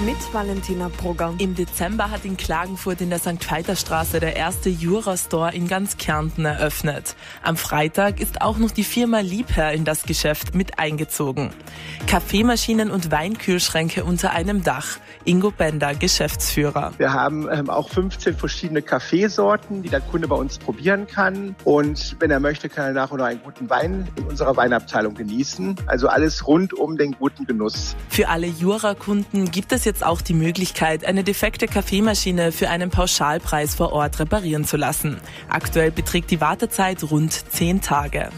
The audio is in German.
mit Valentina Brugger. Im Dezember hat in Klagenfurt in der St. Straße der erste Jura-Store in ganz Kärnten eröffnet. Am Freitag ist auch noch die Firma Liebherr in das Geschäft mit eingezogen. Kaffeemaschinen und Weinkühlschränke unter einem Dach. Ingo Bender, Geschäftsführer. Wir haben ähm, auch 15 verschiedene Kaffeesorten, die der Kunde bei uns probieren kann. Und wenn er möchte, kann er nach oder einen guten Wein in unserer Weinabteilung genießen. Also alles rund um den guten Genuss. Für alle Jura-Kunden gibt jetzt auch die Möglichkeit, eine defekte Kaffeemaschine für einen Pauschalpreis vor Ort reparieren zu lassen. Aktuell beträgt die Wartezeit rund zehn Tage.